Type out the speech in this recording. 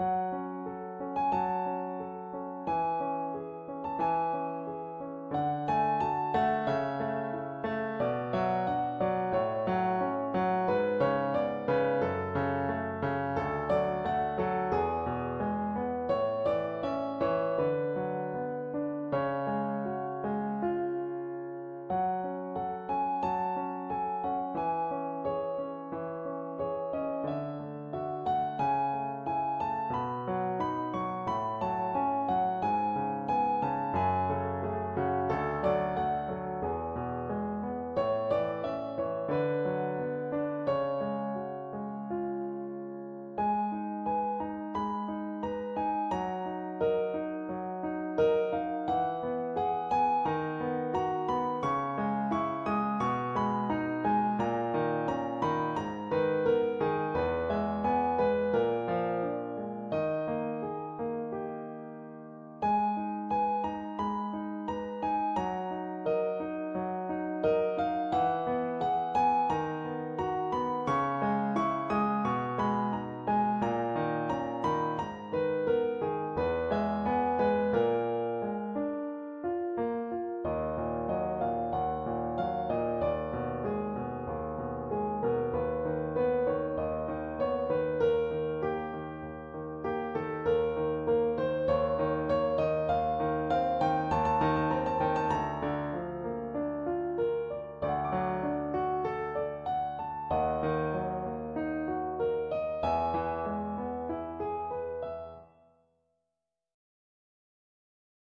you